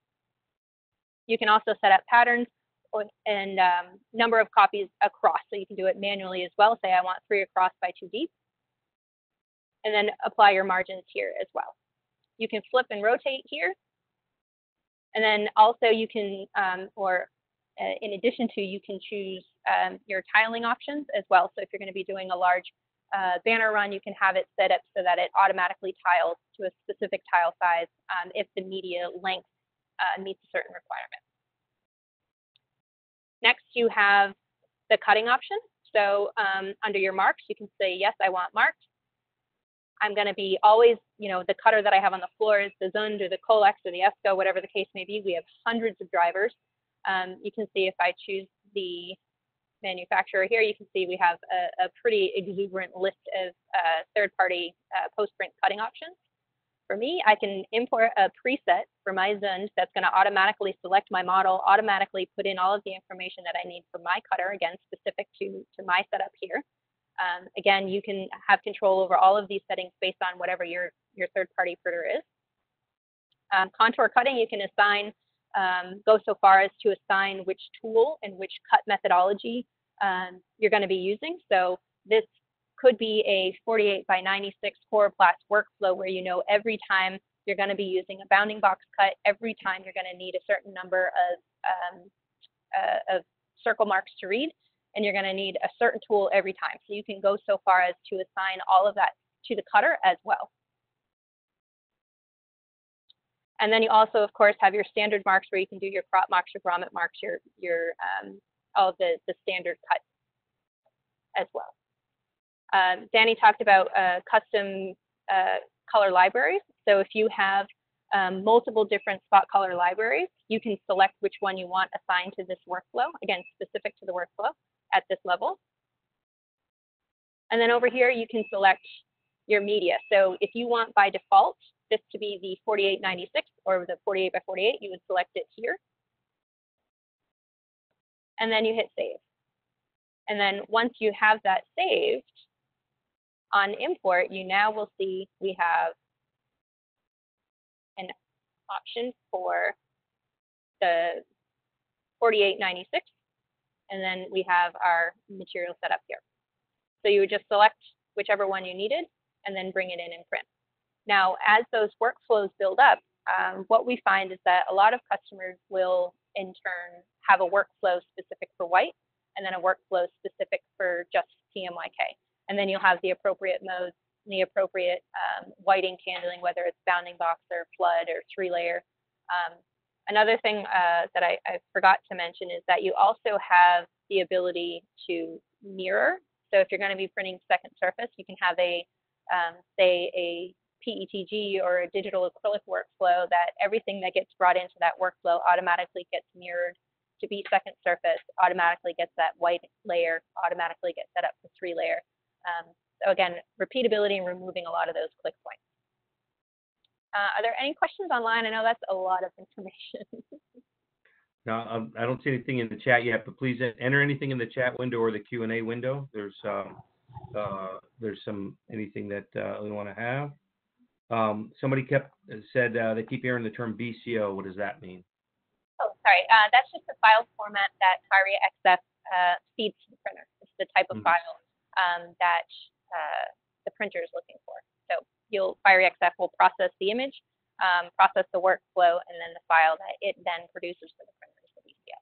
You can also set up patterns and um, number of copies across, so you can do it manually as well. Say I want three across by two deep, and then apply your margins here as well. You can flip and rotate here. And then also you can, um, or uh, in addition to, you can choose um, your tiling options as well. So if you're going to be doing a large uh, banner run, you can have it set up so that it automatically tiles to a specific tile size um, if the media length uh, meets a certain requirement. Next, you have the cutting option. So um, under your marks, you can say, yes, I want marked. I'm going to be always, you know, the cutter that I have on the floor is the Zund or the Colex or the Esko, whatever the case may be. We have hundreds of drivers. Um, you can see if I choose the manufacturer here, you can see we have a, a pretty exuberant list of uh, third-party uh, post-print cutting options. for me, I can import a preset for my Zund that's going to automatically select my model, automatically put in all of the information that I need for my cutter, again, specific to, to my setup here. Um, again, you can have control over all of these settings based on whatever your, your third-party printer is. Um, contour cutting, you can assign, um, go so far as to assign which tool and which cut methodology um, you're going to be using. So this could be a 48 by 96 core coroplast workflow where you know every time you're going to be using a bounding box cut, every time you're going to need a certain number of, um, uh, of circle marks to read, and you're going to need a certain tool every time. So you can go so far as to assign all of that to the cutter as well. And then you also, of course, have your standard marks where you can do your crop marks, your grommet marks, your, your um, all the, the standard cuts as well. Um, Danny talked about uh, custom uh, color libraries. So if you have um, multiple different spot color libraries, you can select which one you want assigned to this workflow, again, specific to the workflow at this level. And then over here, you can select your media. So if you want by default this to be the 4896 or the 48 by 48, you would select it here. And then you hit save. And then once you have that saved, on import, you now will see we have an option for the 4896, and then we have our material set up here. So you would just select whichever one you needed and then bring it in and print. Now, as those workflows build up, um, what we find is that a lot of customers will in turn have a workflow specific for white and then a workflow specific for just CMYK. And then you'll have the appropriate modes, the appropriate um, whiting handling, whether it's bounding box or flood or three layer. Um, another thing uh, that I, I, forgot to mention is that you also have the ability to mirror. So if you're going to be printing second surface, you can have a, um, say, a PETG or a digital acrylic workflow that everything that gets brought into that workflow automatically gets mirrored to be second surface, automatically gets that white layer, automatically gets set up for three layer. Um, so again, repeatability and removing a lot of those click points. Uh, are there any questions online? I know that's a lot of information. no, um, I don't see anything in the chat yet, but please enter anything in the chat window or the Q&A window. There's um, uh, there's some anything that uh, we want to have. Um, somebody kept uh, said uh, they keep hearing the term BCO. What does that mean? Oh, sorry. Uh, that's just the file format that Fiery XF feeds to the printer. It's the type of mm -hmm. file um, that uh, the printer is looking for. So you'll Fiery XF will process the image, um, process the workflow, and then the file that it then produces for the printer is the BCO.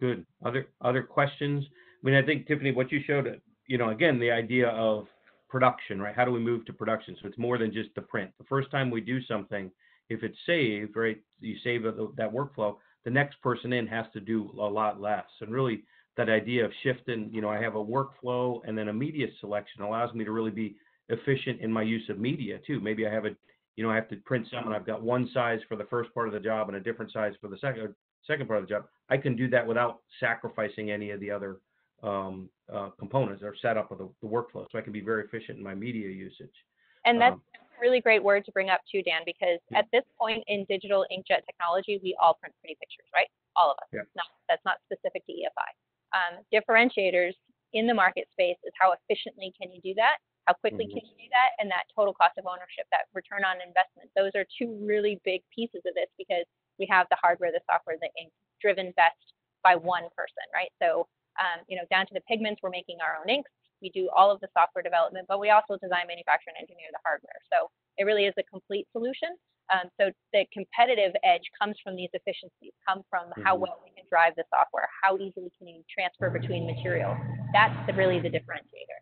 Good. Other other questions? I mean, I think Tiffany, what you showed, you know, again, the idea of production, right? How do we move to production? So it's more than just the print. The first time we do something, if it's saved, right, you save that workflow, the next person in has to do a lot less. And really, that idea of shifting, you know, I have a workflow and then a media selection allows me to really be efficient in my use of media too. Maybe I have a, you know, I have to print something. I've got one size for the first part of the job and a different size for the second second part of the job. I can do that without sacrificing any of the other um, uh, components or setup of the, the, workflow. So I can be very efficient in my media usage. And that's um, a really great word to bring up too, Dan, because yeah. at this point in digital inkjet technology, we all print pretty pictures, right? All of us. Yeah. That's not specific to EFI um, differentiators in the market space is how efficiently can you do that, how quickly mm-hmm. can you do that, and that total cost of ownership, that return on investment. Those are two really big pieces of this because we have the hardware, the software, the ink driven best by one person, right? So, um, you know, down to the pigments, we're making our own inks. We do all of the software development, but we also design, manufacture, and engineer the hardware. So it really is a complete solution. Um, so the competitive edge comes from these efficiencies, come from mm-hmm. how well we can drive the software, how easily can you transfer between materials. That's the, really the differentiator.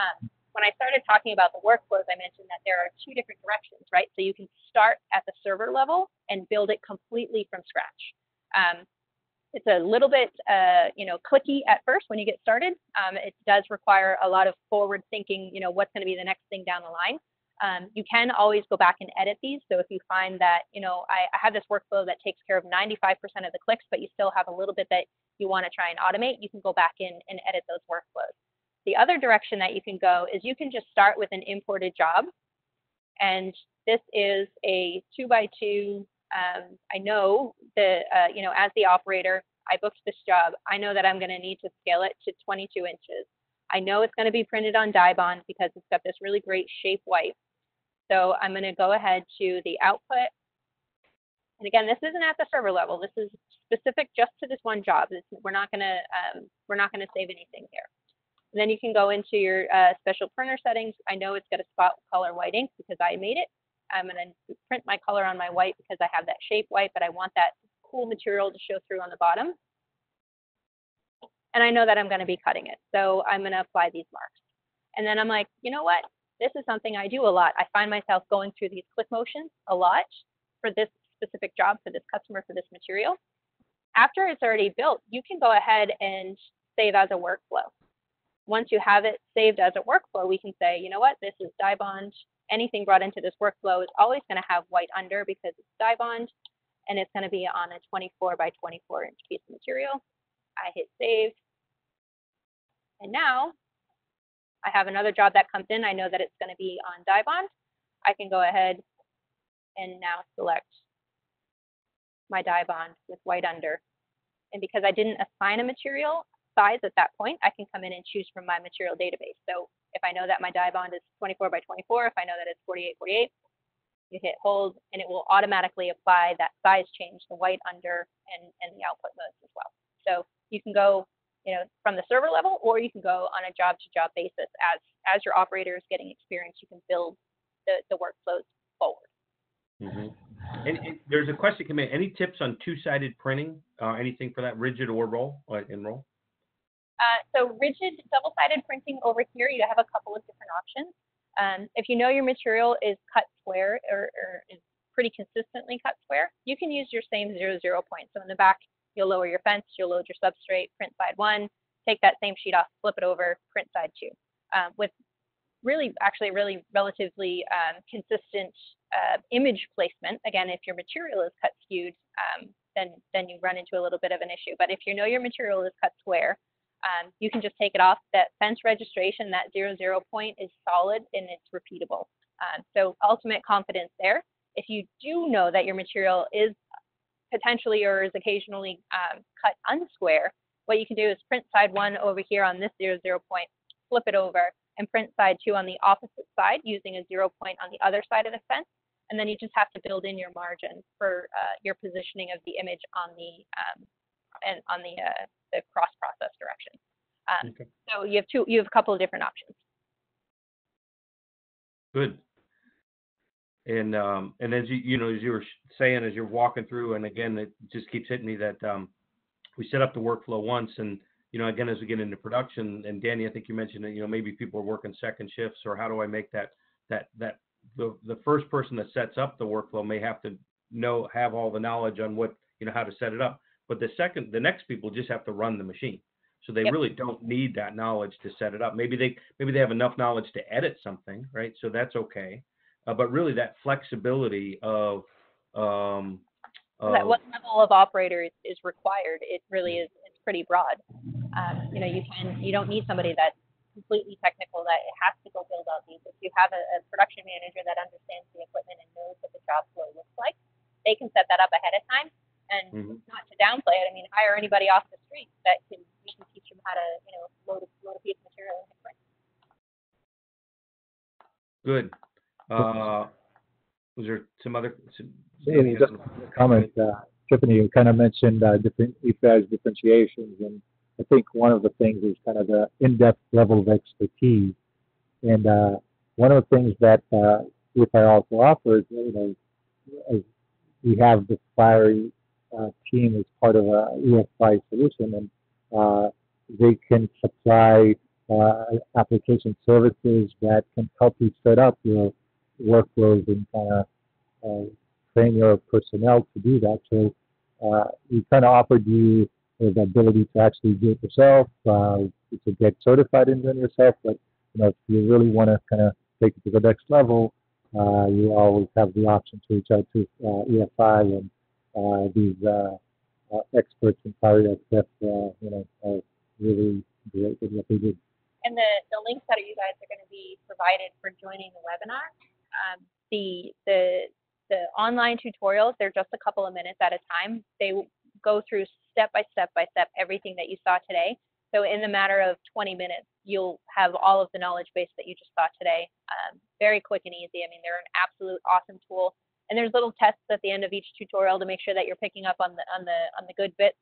Um, when I started talking about the workflows, I mentioned that there are two different directions, right? So you can start at the server level and build it completely from scratch. Um, it's a little bit, uh, you know, clicky at first when you get started. Um, it does require a lot of forward thinking, you know, what's going to be the next thing down the line. Um, you can always go back and edit these. So if you find that, you know, I, I have this workflow that takes care of 95% of the clicks, but you still have a little bit that you want to try and automate, you can go back in and edit those workflows. The other direction that you can go is you can just start with an imported job and this is a two by two. Um, I know that, uh, you know, as the operator, I booked this job. I know that I'm going to need to scale it to 22 inches. I know it's going to be printed on Dibond because it's got this really great shape white. So I'm going to go ahead to the output. And again, this isn't at the server level. This is specific just to this one job. We're not going to um, we're not going to save anything here. And then you can go into your uh, special printer settings. I know it's got a spot color white ink because I made it. I'm going to print my color on my white because I have that shape white, but I want that cool material to show through on the bottom. And I know that I'm going to be cutting it. So I'm going to apply these marks. And then I'm like, you know what? This is something I do a lot. I find myself going through these click motions a lot for this specific job, for this customer, for this material. After it's already built, you can go ahead and save as a workflow. Once you have it saved as a workflow, we can say, you know what, this is Dibond. Anything brought into this workflow is always going to have white under because it's Dibond and it's going to be on a 24 by 24 inch piece of material. I hit save. And now I have another job that comes in. I know that it's going to be on Dibond. I can go ahead and now select my Dibond with white under. And because I didn't assign a material size at that point, I can come in and choose from my material database. So if I know that my Dibond is 24 by 24, if I know that it's 48, 48, you hit hold and it will automatically apply that size change, the white under and, and the output modes as well. So you can go you know, from the server level, or you can go on a job to job basis as as your operator is getting experience, you can build the, the workflows forward. Mm-hmm. And, and, there's a question come in. Any tips on two-sided printing? Uh, anything for that, rigid or roll uh, in roll? Uh, so rigid double-sided printing over here, you have a couple of different options. Um, if you know your material is cut square or, or, is pretty consistently cut square, you can use your same zero zero point. So in the back, you'll lower your fence, you'll load your substrate, print side one, take that same sheet off, flip it over, print side two. Um, with really, actually, really relatively um, consistent uh, image placement. Again, if your material is cut skewed, um, then then you run into a little bit of an issue. But if you know your material is cut square, um, you can just take it off. That fence registration, that zero zero point is solid and it's repeatable. Um, so ultimate confidence there. If you do know that your material is potentially or is occasionally um, cut unsquare, what you can do is print side one over here on this zero zero point, flip it over, and print side two on the opposite side using a zero point on the other side of the fence. And then you just have to build in your margin for uh, your positioning of the image on the um, and on the uh, the cross process direction. Um, okay. So you have two, you have a couple of different options. Good. And um, and as you you know as you were saying as you're walking through, and again it just keeps hitting me that um, we set up the workflow once, and you know again as we get into production, and Danny, I think you mentioned that you know maybe people are working second shifts, or how do I make that that that the the first person that sets up the workflow may have to know have all the knowledge on what you know how to set it up, but the second the next people just have to run the machine. So they yep. really don't need that knowledge to set it up. Maybe they maybe they have enough knowledge to edit something, right? So that's okay. Uh, but really that flexibility of, um, of what level of operator is, is, required, it really is it's pretty broad. Um, you know, you can you don't need somebody that's completely technical that it has to go build out these. If you have a, a production manager that understands the equipment and knows what the job flow looks like, they can set that up ahead of time. And mm-hmm. not to downplay it, I mean, hire anybody off the street that can you can teach them how to you know load a, load a piece of material in print. Good. Uh, was there some other? Some, Amy, just a comment. Uh, Tiffany, you kind of mentioned uh, different EFI's differentiations, and I think one of the things is kind of the in-depth level of expertise. And uh, one of the things that uh, EFI also offers, you know, we have the Fiery team as part of a EFI solution, and uh, they can supply uh, application services that can help you set up your workflows and kind of uh, train your personnel to do that. So uh, we kind of offered you the ability to actually do it yourself, uh, to get certified in doing yourself. But you know, if you really want to kind of take it to the next level, uh, you always have the option to reach out to uh, EFI and uh, these uh, uh, experts in Fiery XF, uh, you know, are really great at what they do. And the, the links that you guys are going to be provided for joining the webinar um, the the the online tutorials they're just a couple of minutes at a time. They go through step by step by step everything that you saw today. So in the matter of 20 minutes, you'll have all of the knowledge base that you just saw today. Um, very quick and easy. I mean, they're an absolute awesome tool. And there's little tests at the end of each tutorial to make sure that you're picking up on the on the on the good bits.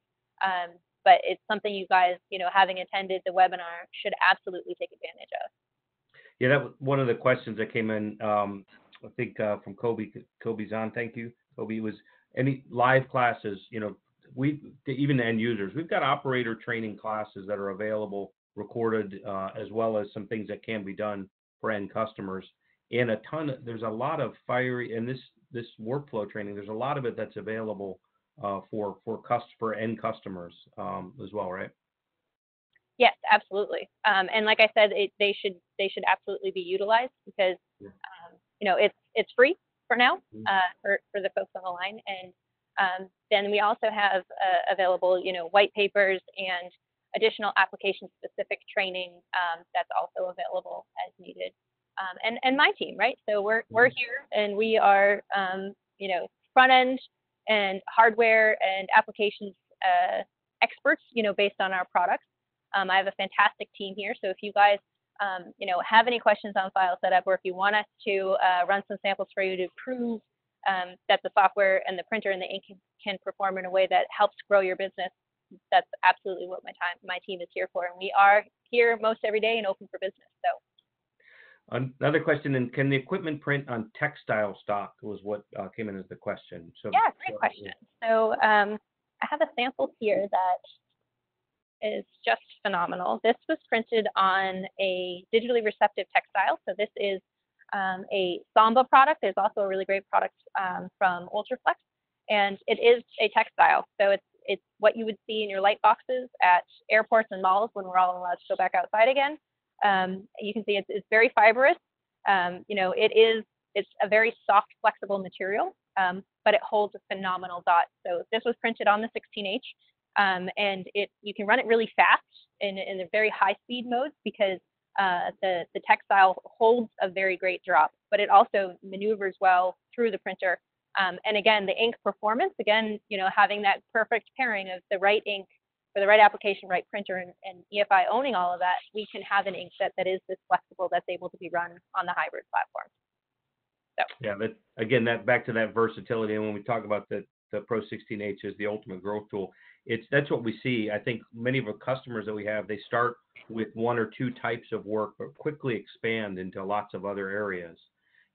Um, but it's something you guys, you know, having attended the webinar, should absolutely take advantage of. Yeah, that was one of the questions that came in, um, I think, uh, from Kobe, Kobe's on, thank you. Kobe was any live classes, you know, we, even end users, we've got operator training classes that are available, recorded, uh, as well as some things that can be done for end customers. And a ton, of- there's a lot of fiery, and this, this workflow training, there's a lot of it that's available, uh, for, for cus, for end customers, um, as well, right? Yes, absolutely. Um, and like I said, it, they should they should absolutely be utilized because Yeah. um, you know it's it's free for now Mhm. uh, for for the folks on the line, and um, then we also have uh, available you know white papers and additional application specific training um, that's also available as needed. Um, and and my team, right? So we're we're here and we are um, you know front end and hardware and applications uh, experts, you know, based on our products. Um, I have a fantastic team here, so if you guys, um, you know, have any questions on file setup, or if you want us to uh, run some samples for you to prove um, that the software and the printer and the ink can, can perform in a way that helps grow your business, that's absolutely what my time, my team is here for, and we are here most every day and open for business. So Another question, and can the equipment print on textile stock was what uh, came in as the question. So yeah, great question. So um, I have a sample here that is just phenomenal. This was printed on a digitally receptive textile. So this is um, a Samba product. There's also a really great product um, from Ultraflex, and it is a textile. So it's it's what you would see in your light boxes at airports and malls when we're all allowed to go back outside again. Um, you can see it's, it's very fibrous. Um, you know, it is it's a very soft, flexible material, um, but it holds a phenomenal dot. So this was printed on the 16H, um, and it you can run it really fast in in a very high speed modes because uh, the the textile holds a very great drop, but it also maneuvers well through the printer. Um, and again, the ink performance, again, you know, having that perfect pairing of the right ink for the right application, right printer, and, and EFI owning all of that, we can have an ink set that is this flexible that's able to be run on the hybrid platform. Yeah, but again, that back to that versatility, and when we talk about the the Pro 16H is the ultimate growth tool, it's that's what we see. I think many of our customers that we have, they start with one or two types of work, but quickly expand into lots of other areas.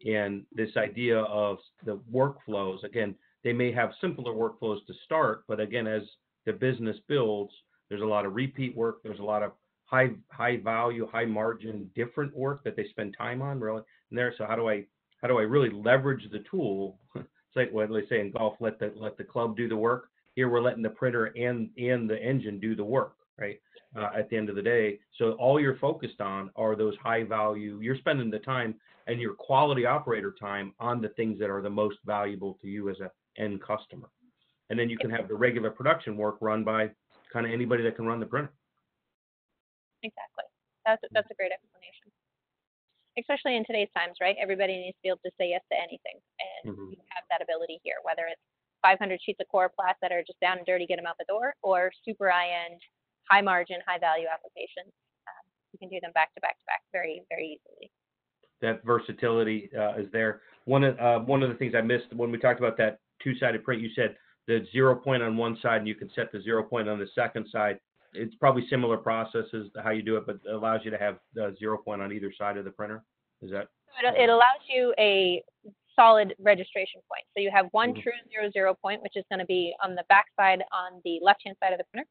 And this idea of the workflows, again, they may have simpler workflows to start, but again, as the business builds, there's a lot of repeat work, there's a lot of high high value, high margin, different work that they spend time on really. And there, so how do I how do I really leverage the tool? It's like what they say in golf, let the let the club do the work. Here we're letting the printer and and the engine do the work, right? Uh, at the end of the day, so all you're focused on are those high value. You're spending the time and your quality operator time on the things that are the most valuable to you as a end customer, and then you can have the regular production work run by kind of anybody that can run the printer. Exactly. That's that's a great explanation. Especially in today's times, right? Everybody needs to be able to say yes to anything, and Mhm. you have that ability here. Whether it's 500 sheets of core coroplast that are just down and dirty, get them out the door, or super high-end, high-margin, high-value applications. Um, you can do them back to back to back very, very easily. that versatility uh, is there. One of uh, one of the things I missed when we talked about that two-sided print, you said the zero point on one side and you can set the zero point on the second side. It's probably similar processes to how you do it, but it allows you to have the zero point on either side of the printer. Is that? It, it allows you a solid registration point. So you have one Mhm. true zero zero point, which is going to be on the back side on the left hand side of the printer.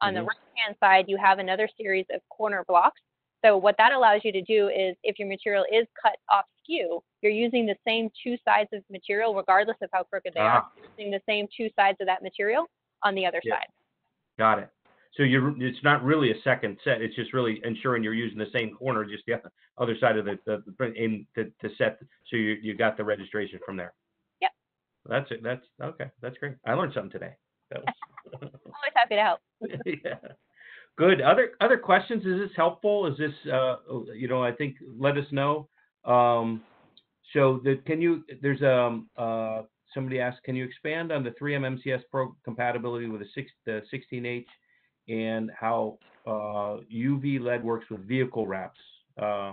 On the Mhm. right hand side, you have another series of corner blocks. So what that allows you to do is if your material is cut off skew, you're using the same two sides of material regardless of how crooked they are, Ah. using the same two sides of that material on the other Yeah. side. Got it. So you're it's not really a second set. It's just really ensuring you're using the same corner, just the other side of the, the, the in to, to set. So you you got the registration from there. Yep. That's it. That's okay. That's great. I learned something today. That was, Always happy to help. yeah. Good. Other other questions? Is this helpful? Is this uh you know I think let us know. Um, so the, can you, there's, um, uh, somebody asked, can you expand on the 3M MCS Pro compatibility with the six, the 16H and how, uh, UV LED works with vehicle wraps? Uh,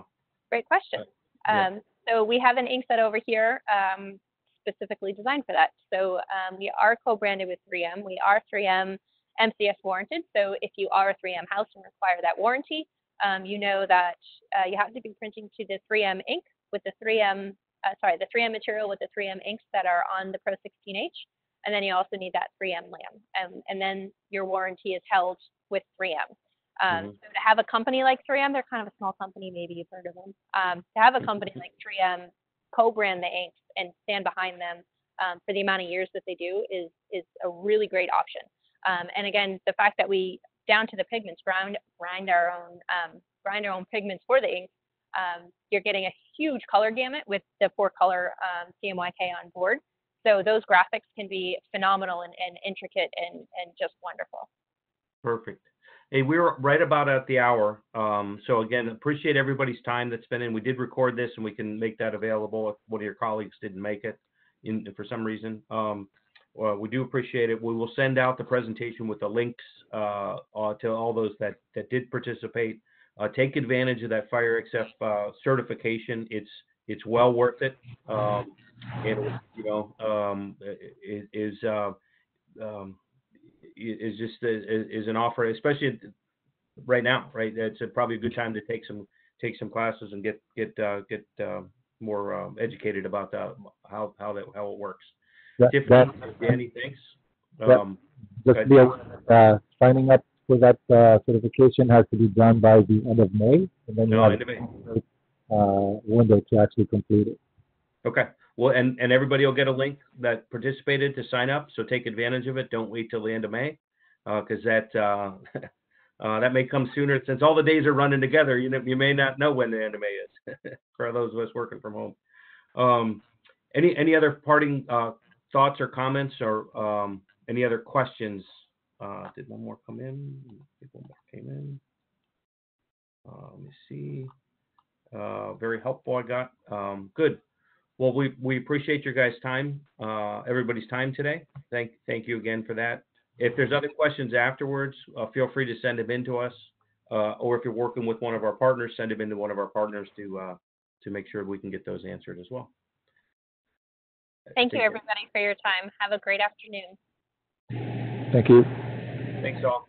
Great question. yeah. Um, so we have an ink set over here um, specifically designed for that. So um, we are co-branded with 3M. We are 3M MCS warranted. So if you are a 3M house and require that warranty, um, you know that uh, you have to be printing to the 3M ink with the 3M, uh, sorry, the 3M material with the 3M inks that are on the Pro 16H. And then you also need that 3M lamp. Um, and then your warranty is held with 3M. Um, Mhm. So to have a company like 3M, they're kind of a small company, maybe you've heard of them. Um, to have a company like 3M co-brand the inks and stand behind them um, for the amount of years that they do is is a really great option. Um, and again, the fact that we down to the pigments grind grind our own um, grind our own pigments for the inks, um, you're getting a huge color gamut with the four color um, CMYK on board. So those graphics can be phenomenal and, and intricate and, and just wonderful. Perfect. Hey, we're right about at the hour. Um, so again, appreciate everybody's time that's been in. We did record this and we can make that available if one of your colleagues didn't make it in, for some reason. Um, well, we do appreciate it. We will send out the presentation with the links, uh, uh, to all those that, that did participate. Uh, take advantage of that Fiery uh, certification. It's, it's well worth it. Um, you know, um, is, uh, um, is just is, is an offer, especially right now, right? It's a, probably a good time to take some take some classes and get get uh, get uh, more um, educated about the, how how that how it works. That, Tiffany, that, Danny, thanks. Um, just be aware uh, signing up for that, uh, certification has to be done by the end of May, and then you No, have end of May. uh, window to actually complete it. okay. Well, and and everybody will get a link that participated to sign up. So take advantage of it. Don't wait till the end of May, because that. Uh, Uh, that may come sooner since all the days are running together. You know, you may not know when the end of May is for those of us working from home. Um, any any other parting uh, thoughts or comments or um, any other questions? Uh, did one more come in? One more came in. Uh, let me see. Uh, very helpful. I got um, good. Well, we we appreciate your guys' time, uh, everybody's time today. Thank thank you again for that. If there's other questions afterwards, uh, feel free to send them in to us. Uh, or if you're working with one of our partners, send them into one of our partners to to make sure we can get those answered as well. Thank you, everybody, for your time. Have a great afternoon. Thank you. Thanks, all.